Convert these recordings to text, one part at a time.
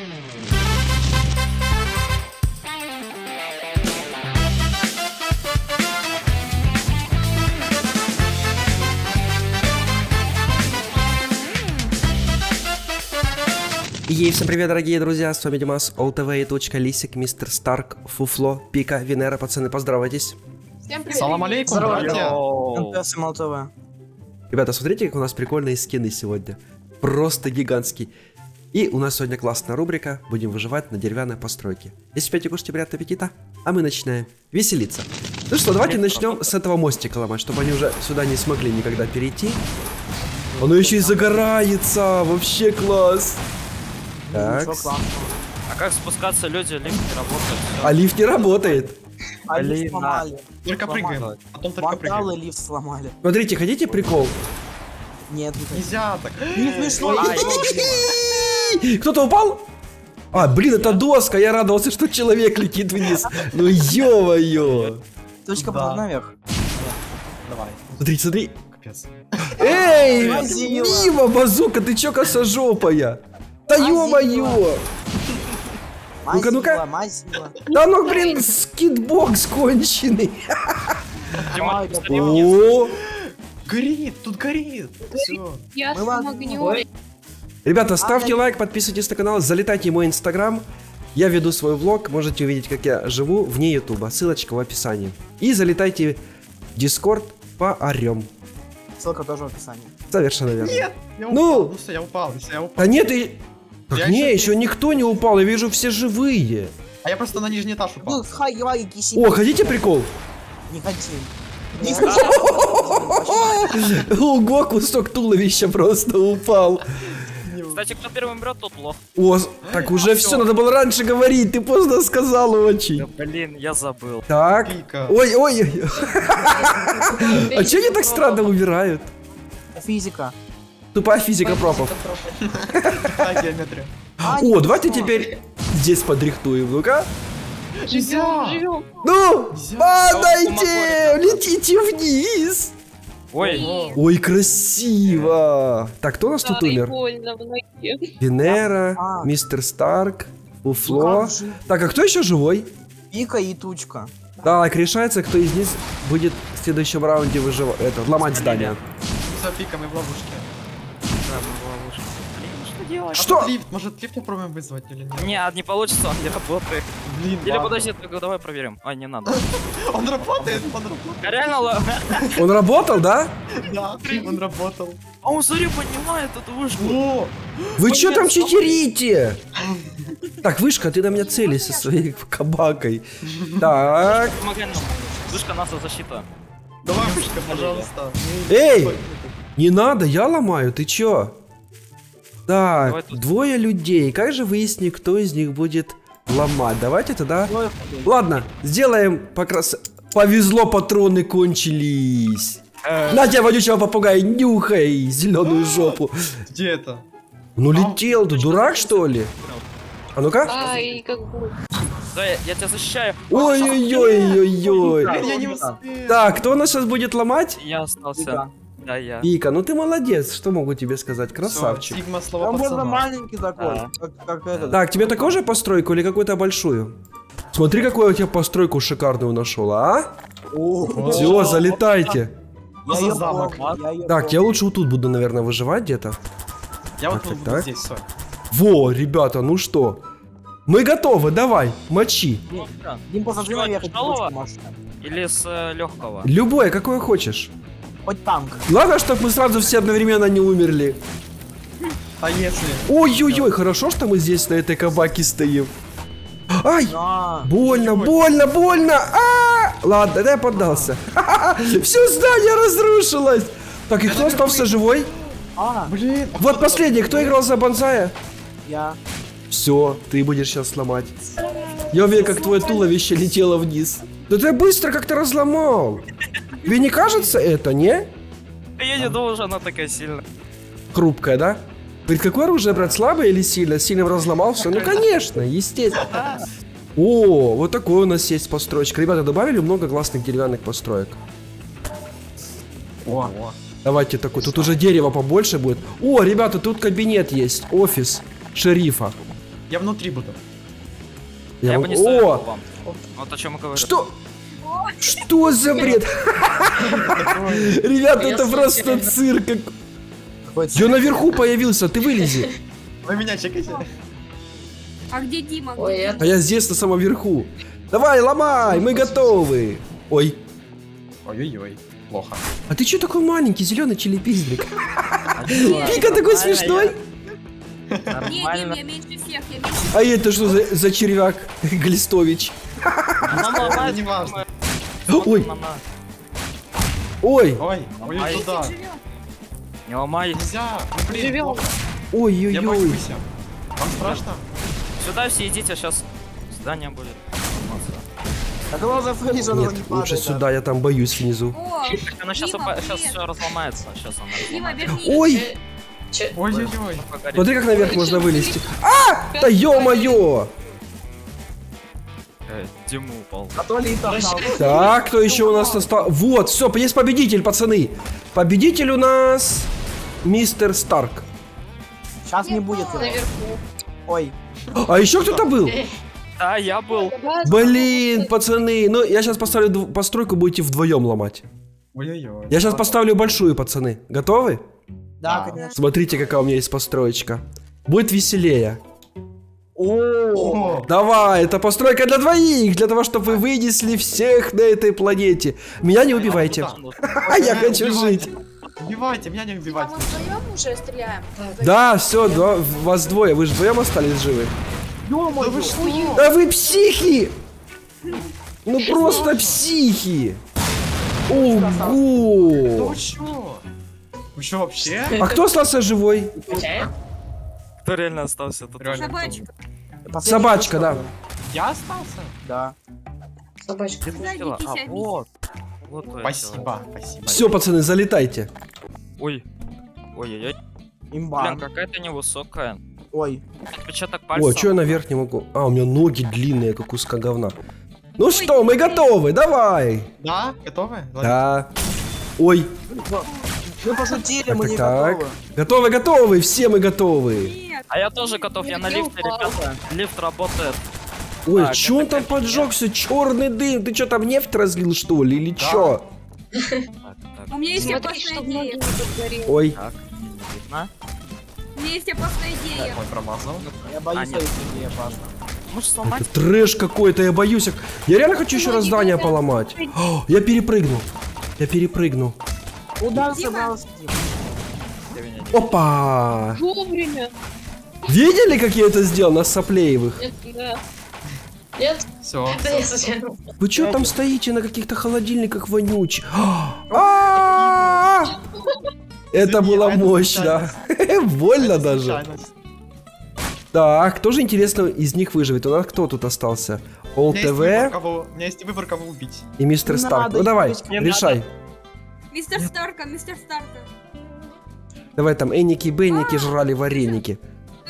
Ей, всем привет, дорогие друзья, с вами Димас, ОЛТВ и точка Лисик, Мистер Старк, Фуфло, Пика, Венера, пацаны, поздоровайтесь. Всем привет. Салам алейкум, братья. Ребята, смотрите, как у нас прикольные скины сегодня. Просто гигантский. И у нас сегодня классная рубрика «Будем выживать на деревянной постройке». Если пьете, кушайте, приятного аппетита, а мы начинаем веселиться. Ну что, давайте начнем с этого мостика ломать, чтобы они уже сюда не смогли никогда перейти. Оно еще и загорается, вообще класс. Так. А как спускаться, люди, лифт не работает. а лифт не работает. А лифт сломали. Только прыгаем. Потом только прыгаем. лифт сломали. Смотрите, хотите прикол? Нет, не. Нельзя так. Не смешно. Ай, Кто-то упал? А, блин, это доска, я радовался, что человек летит вниз. Ну ё-моё. Точка потом наверх. Давай. Смотри, смотри. Капец. Эй, мимо, базука, ты чё косожопая? Да ё-моё. Ну-ка, ну-ка. Да ну, блин, скитбокс конченый. О, Горит, тут горит. Все. Я Мы с вас- огнем. Ребята, ставьте А, лайк, подписывайтесь на канал, залетайте в мой инстаграм. Я веду свой влог, можете увидеть, как я живу вне ютуба. Ссылочка в описании. И залетайте в дискорд по орем. Ссылка тоже в описании. Совершенно верно. Нет, я упал. Ну. Ну все, я упал, все, я упал. Да нет, и... Так Я не, ещё еще никто не упал, я вижу все живые. А я просто на нижний этаж Ну, упал. киси. О, хотите прикол? Не хотим. Ого, кусок туловища просто упал. Кстати, кто первым умрет, тот лох. О, так уже все, надо было раньше говорить, ты поздно сказал очень. Да блин, я забыл. Так, ой, ой, ой. А че они так странно умирают? Физика. Тупая физика пропов. А, О, давайте теперь здесь подрихтуем, ну-ка. Нельзя. Живем. Ну, падайте, летите вниз. Ой, Ой, красиво. Так, кто у нас тут Ай, умер? Венера, А. мистер Старк, Ну как же? Так, а кто еще живой? Пика и тучка. Так, решается, кто из них будет в следующем раунде выживать. Это, ломать здание. За пиками в ловушке. Делать? Что? Может, лифт, может лифт попробуем вызвать или нет? Не, не получится, он не работает. Блин, Или ладно. подожди, только давай проверим. А, не надо. Он работает, он работает. А реально, Он работал, да? Да, он работал. а он, смотри, поднимает эту вышку. Вы что там читерите? Так, вышка, ты на меня целись со своей кабакой. Так. Вышка наша защита. давай вышка, пожалуйста. Эй! Не надо, я ломаю, ты чё? Давай Так, тут. двое людей. Как же выяснить, кто из них будет ломать? Давайте тогда... Ой, Ладно, сделаем покрас... Повезло, патроны кончились. На тебя, вонючего попугая, нюхай зеленую жопу. Где это? Ну летел, ты дурак что ли? А ну-ка. Ай, как. Да, я, я тебя защищаю. Ой-ой-ой-ой-ой. Я не успел. Так, кто нас сейчас будет ломать? Я остался. Пика. Да, я. Вика, ну ты молодец, что могу тебе сказать, Всё, красавчик. Сигма слово Там можно пацана. маленький такой, А. как, как этот. Так, тебе такую же постройку или какую-то большую? Смотри, какую я тебе постройку шикарную нашел, а? Все, залетайте. я за замок? Так, я лучше вот тут буду, наверное, выживать где-то. Я вот Так, тут так, буду так. здесь, все. Во, ребята, ну что? Мы готовы, давай, мочи. Дим, посмотри наверх. Или с э, легкого. Любое, какое хочешь. Хоть танк. Главное, чтобы мы сразу все одновременно не умерли. А если? Ой-ой-ой, хорошо, что мы здесь на этой кабаке стоим. Ай! На. Больно, больно, больно! А! Ладно, да я поддался. Все здание разрушилось! Так, и кто остался живой? А, Блин. Вот последний, кто играл за Бонзая? я. Все, ты будешь сейчас сломать. Я увидел, как твое туловище летело вниз. Да ты быстро как-то разломал. Тебе не кажется это, не? Я не думал, что она такая сильная. Хрупкая, да? Говорит, какое оружие брать, слабое или сильное? Сильно разломал все? Ну, конечно, естественно. О, вот такой у нас есть постройка. Ребята, добавили много классных деревянных построек. О, Давайте такой, тут уже дерево побольше будет. О, ребята, тут кабинет есть, офис шерифа. Я внутри буду. Я, Я бы не О! вам. Вот о чем мы говорим. Что? Что за бред? Ребята, это просто цирк. Я наверху появился, ты вылези. Вы меня чекайте. А где Дима? А я здесь на самом верху. Давай, ломай, мы готовы. Ой, Ой-ой-ой. Плохо. а ты че такой маленький, зеленый челепиздрик? Пика такой смешной. Не, Дим, я меньше всех, я меньше А это что за, за червяк? Глистович. Нам ломать, Не важно. Ой, ой, Ой, ой, туда. Не ломай. Нельзя. Ну, блин, Живем. плохо. ой, ой, Я ой. боюсь. Вам страшно? Сюда все идите, сейчас здание будет. Фрейза Нет, не лучше падает, сюда, я там боюсь внизу. О, Она сейчас, Дима, сейчас привет. все разломается. Сейчас она разломается. Ой? Ой-ой-ой. Смотри, как наверх можно вылезти. А, да ё-моё. Дима упал. А то ли. Так, кто еще у нас остался? Вот, все, есть победитель, пацаны. Победитель у нас мистер Старк. Сейчас не будет. Наверху. Ой, А еще кто-то был? Да, я был. Блин, пацаны, ну я сейчас поставлю постройку, будете вдвоем ломать. Ой-ой-ой. Я сейчас поставлю большую, пацаны. Готовы? да, конечно. Смотрите, какая у меня есть построечка. Будет веселее. О, Давай, это постройка для двоих, для того, чтобы вы вынесли всех на этой планете. Меня не убивайте. Я хочу жить. Убивайте, меня не убивайте. мы вдвоем уже стреляем? Да, все, вас двое, вы же вдвоем остались живы. Да вы что? Да вы психи! Ну просто психи! Ого! вы чё вообще? А кто остался живой? Кто реально остался тут? Реально. Собачка. Последний Собачка, да. Я остался? Да. Собачка. А, вот. Вот. Спасибо, спасибо. Все, пацаны, залетайте. Ой. Ой-ой-ой. Имба. Блин, какая-то невысокая. Ой. Отпечаток пальца. Ой, что я наверх не могу? А, у меня ноги длинные, как куска говна. Ну что, мы готовы, давай! Да? Готовы? Да. Ой, Мы пошутили, мы так, не так. готовы. Готовы, готовы, все мы готовы. А я тоже готов, я на Я лифте, упала. ребята. Лифт работает. Ой, Так, чё он там как поджегся? Черный дым. Ты что там нефть разлил, что ли, или чё? Так, так, У меня есть Смотри, опасная идея. Ой, так. Не видно. У меня есть опасная идея. Ой, промазал. Я боюсь, А, опасно. Можешь сломать? это трэш какой-то, я боюсь. Я реально хочу еще раз здание поломать. О, Я перепрыгнул. Я перепрыгнул. Куда собрался? Опа! Вовремя. Видели, как я это сделал на соплеевых? Нет, Да. нет, Все. это я случайно. Вы что там стоите на каких-то холодильниках вонючих? А! Это было мощно. Больно даже. Так, кто же интересно из них выживет? У нас кто тут остался? Ол У меня есть выбор, ТВ кого- у меня есть выбор, кого убить. и мистер Старк. Ну давай, решай. Мистер Старка, мистер Старка. Давай там Энники Бенники жрали вареники.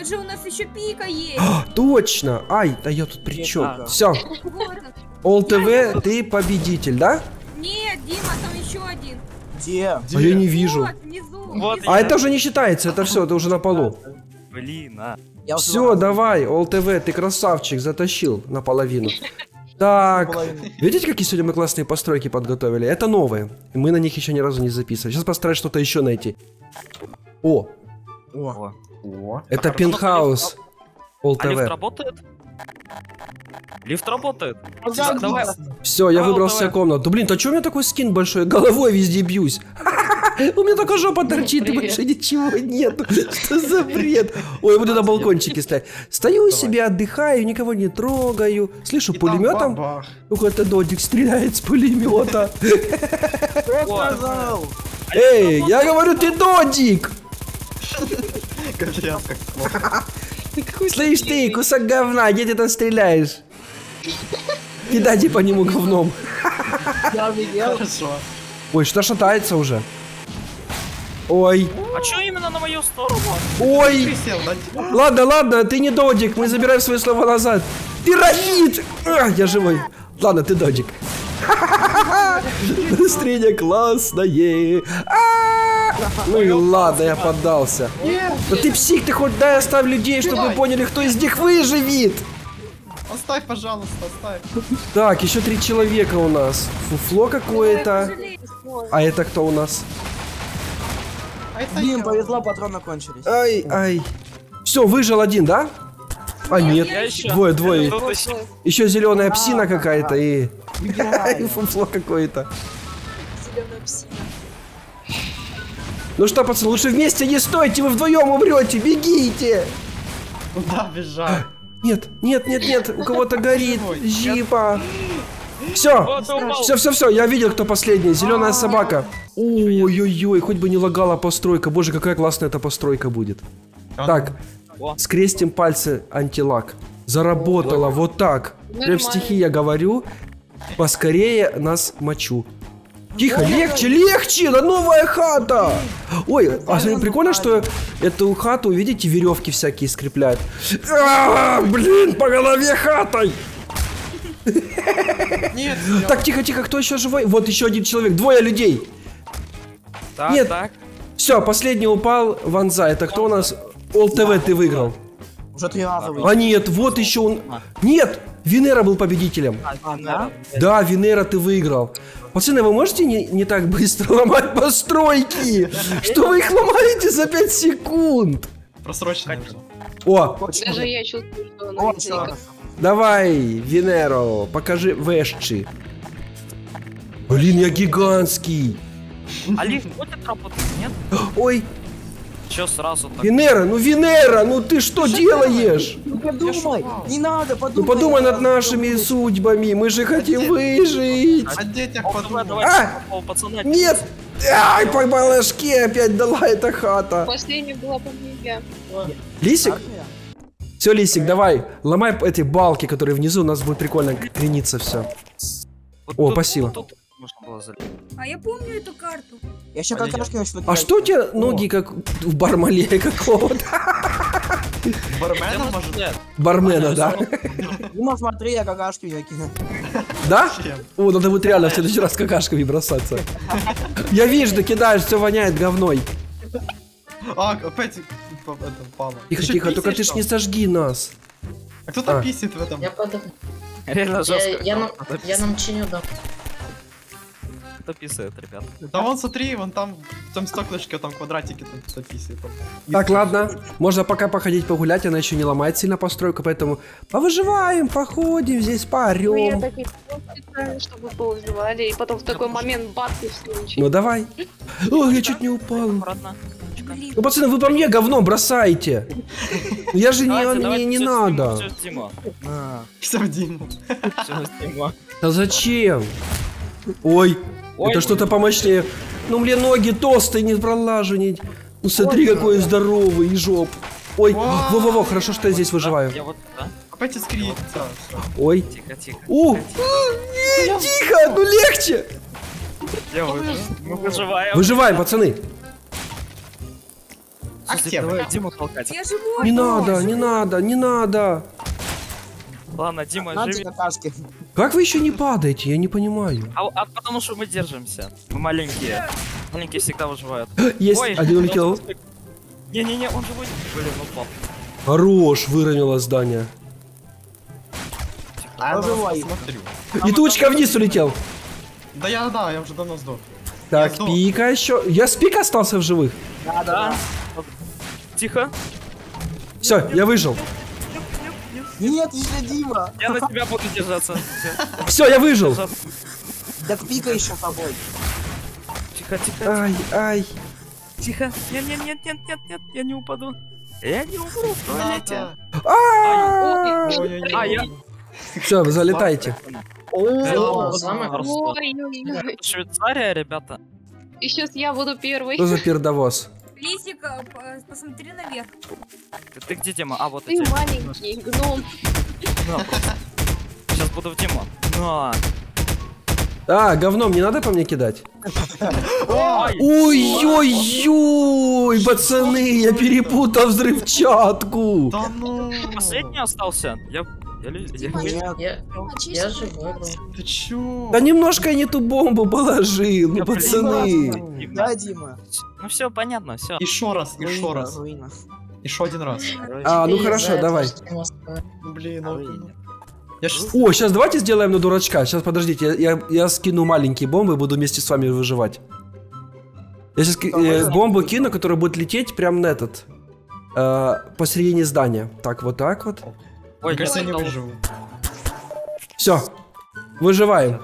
Тут же у нас еще пика есть. А, Точно! Ай, да я тут при чем? Все. Ол ТВ, ты победитель, да? Нет, Дима, там еще один. Где? А я не вижу. Вот, внизу. Вот А я. это уже не считается, это все, это уже на полу. Блин, а. Я Все, давай, Ол ТВ, ты красавчик, затащил наполовину. Так, видите, какие сегодня мы классные постройки подготовили? Это новые. Мы на них еще ни разу не записывали. Сейчас постараюсь что-то еще найти. О, О, О. Это так, пентхаус. Ол А лифт работает? Лифт работает. да, Давай. Все, я выбрал себе комнату. Блин, а что у меня такой скин большой? Головой везде бьюсь. У меня только жопа торчит, и больше ничего нет. Что за бред? Ой, я буду на балкончике стоять. Стою себе, отдыхаю, никого не трогаю. Слышу пулеметом. Какой-то додик стреляет с пулемета. Эй, я говорю, ты додик! Как. Слышь ты, кусок говна, где ты там стреляешь? Кидайте по нему говном. Я видел. Хорошо. Ой, что шатается уже? Ой, А чё именно на мою сторону? ой. Ладно, ладно, ты не додик, мы забираем свои слова назад. Пирамид! А, я живой. Ладно, ты додик. Настроение классное. А! Ну и ладно, я поддался. Да ты псих, ты хоть дай оставь людей, чтобы вы поняли, кто из них выживет. Оставь, пожалуйста, оставь. Так, еще три человека у нас. Фуфло какое-то. А это кто у нас? А я. повезло, патроны кончились. Ай, ай. Все, выжил один, да? А нет, двое, двое. Еще. Зеленая псина какая-то и... И Выбирай. фуфло какое-то. Ну что, пацаны, лучше вместе не стойте, вы вдвоем умрете, бегите! Куда бежать? Нет, нет, нет, нет, у кого-то горит жипа. Все, все, все, все, я видел, кто последний. Зеленая собака. Ой-ой-ой, хоть бы не лагала постройка. Боже, какая классная эта постройка будет. Так, скрестим пальцы антилаг. Заработала, вот так. Прям стихи я говорю. Поскорее нас мочу. Тихо, легче, легче, да новая хата. Ой, а прикольно, что эту хату, видите, веревки всякие скрепляют. А, блин, по голове хатой. Нет, Так, тихо, тихо, кто еще живой? Вот еще один человек, двое людей. Так, Нет. так. Все, последний упал, Ванза. Это кто у нас? Ол ТВ ты выиграл. Уже три раза А выиграл. нет, вот еще он... Нет, Венера был победителем. А, да? Да, Венера ты выиграл. Пацаны, вы можете не, не так быстро ломать постройки? Что вы их ломаете за 5 секунд? Просроченный уже. О, Даже я чувствую, что она давай, Венеро, покажи вешчи. Блин, я гигантский. А лифт будет работать? Нет? Ой, Че сразу так? Венера, ну Венера, ну ты что делаешь? Ну подумай, не надо, подумай. Ну подумай над нашими судьбами, мы же хотим выжить. О детях подумай. давай, А! о, пацаны. Нет! Ай, по балашке опять дала эта хата. Последняя была по мне. Лисик? Все, Лисик, давай, ломай эти балки, которые внизу, у нас будет прикольно крениться все. Вот О, тут- спасибо. вот тут можно было залить. А я помню эту карту. Я еще какашки начну А что у тебя ноги как у бармале какого-то? Бармена может? Нет, Бармена, да? Ну смотри, я какашки мне кину. Да? О, надо будет реально в следующий раз какашками бросаться. Я вижу, ты кидаешь, все воняет говной. А, опять упало. Тихо, тихо, только ты ж не сожги нас. А кто там А. писает в этом? Я подумал. реально Я, жестко. я, нам, я чиню дом. Кто писает, ребят? Да вон смотри, вон там, там стеклышки, там квадратики там кто писает. там. Так, ладно, можно пока походить погулять, она еще не ломает сильно постройку, поэтому повыживаем, походим здесь, Ну, я поорем. так и специально, чтобы вы повыживали, и потом в такой момент бац и все Ну давай. Ой, я чуть не упал. Ну, пацаны, вы по мне говном бросаете. Я же не, давайте, не, надо. Дима, всё Дима. А, Все в Диму. Всё Дима. Да зачем? Ой, Ой, это что-то помощнее. Ну, блин, ноги толстые, не пролаживать. Ну, смотри, какой здоровый и жоп. Ой, во-во-во, хорошо, что я здесь выживаю. Я вот, да? Опять искрится. Ой. Тихо, тихо. У, не, тихо, ну легче. Я выжил. Мы выживаем. Выживаем, пацаны. Актив. Давай Диму толкать. Я живой. Не надо, не надо, не надо. Ладно, Дима, Надо живи. какашки. Как вы еще не падаете? Я не понимаю. А, а потому что мы держимся. Мы маленькие. Маленькие всегда выживают. Есть, Ой, один улетел. Не-не-не, он живой. Блин, упал. Хорош, выронило здание. А я на вас Проживай. посмотрю. И тучка вниз улетел. Да я, да, я уже давно сдох. Так, Я сдох. пика еще. Я с пика остался в живых. Да, да, Да. Тихо. Все, я выжил. Нет, еще Дима. Я на тебя буду держаться. Все, я выжил. Так пика еще с тобой. Тихо, тихо, Ай, ай. тихо. Нет, нет, нет, нет, нет, нет, я не упаду. Я не умру в туалете. А, я... Все, вы залетайте. Швейцария, ребята. И сейчас я буду первой. Что за пердовоз? Лисик, э, п- посмотри наверх. Ты, ты где, Дима? А, вот Ты эти. маленький гном. На, просто. Сейчас буду в Диму. На. А, говном не надо по мне кидать? Ой-ой-ой, пацаны, я перепутал взрывчатку. Да ну. последний остался. Я Я лю- Дима, я-. Я, я живой был. Ты чё? Да немножко я не ту бомбу положил, ну пацаны. Дима. Да, Дима. Ну все, понятно, все. Еще раз, еще раз. руина. Еще один раз. А, ну хорошо, давай. Блин, ну... Я сейчас... О, сейчас давайте сделаем на дурачка. Сейчас подождите, я, я, я скину маленькие бомбы и буду вместе с вами выживать. Я сейчас Давай. бомбу кину, которая будет лететь прям на этот. э, посередине здания. Так, вот так вот. Ой, кажется, я не выживу. Все. Выживаем.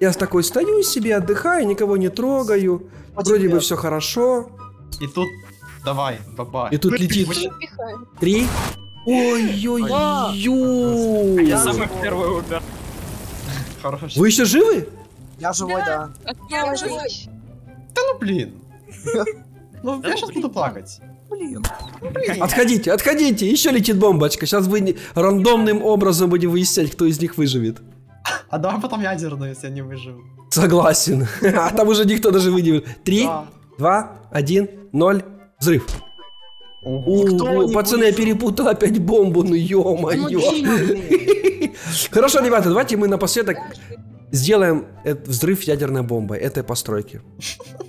Я с такой стою себе, отдыхаю, никого не трогаю. Вроде бы все хорошо. И тут... Давай, баба. И тут летит три. Ой-ой-ой. Я самый первый умер. Хорош. Вы еще живы? Я живой, да. Я живой. Да ну блин. Ну, я сейчас буду плакать. Блин. Отходите, отходите, еще летит бомбочка. Сейчас вы не- рандомным образом будем выяснять, кто из них выживет. А давай потом ядерную, если я не выживу. Согласен. А там уже никто даже выйдет. Три, два, один, ноль. Взрыв. Пацаны, я перепутал опять бомбу, ну Ну, ё-моё. Блин. Хорошо, ребята, давайте мы напоследок сделаем взрыв ядерной бомбой этой постройки.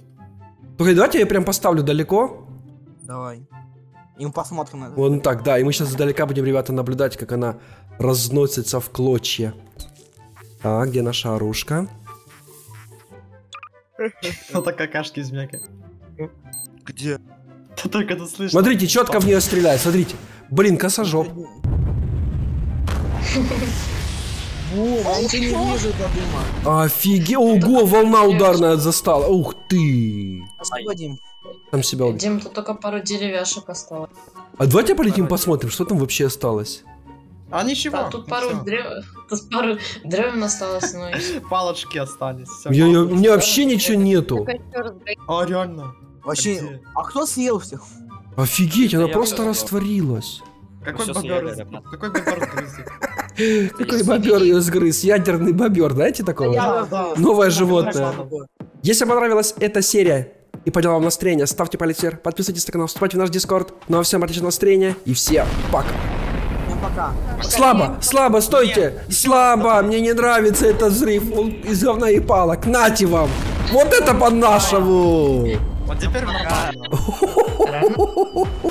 Только давайте я прям поставлю далеко. Давай. И мы посмотрим на это. Вон так, да, и мы сейчас издалека будем, ребята, наблюдать, как она разносится в клочья. Так, где наша оружка? Так какашки из мека. Где? Да только тут слышно. Смотрите, четко в нее стреляет, смотрите. Блин, косожоп. Бум, а до дыма. Ого, волна ударная застала. Ух ты. Дим. Там себя убил. Дим, тут только пару деревяшек осталось. А давайте полетим посмотрим, что там вообще осталось. А ничего. Да, тут ну пару всё. древ... Тут пару древен осталось, но и- Палочки остались. Я- я- у меня вообще ничего нету. А, реально. Вообще, Где? а кто съел всех? Офигеть, она просто растворилась. Какой бобер? Какой бобер? Какой бобер ее сгрыз? Ядерный бобер, знаете такого? Да, да. Новое животное. Если понравилась эта серия и подняла вам настроение, ставьте палец вверх, подписывайтесь на канал, вступайте в наш дискорд. Ну а всем отличного настроения и всем пока. Всем пока. Слабо, слабо, стойте! Слабо, мне не нравится этот взрыв он из говна и палок. Нате вам! Вот это по-нашему! Вот теперь нормально.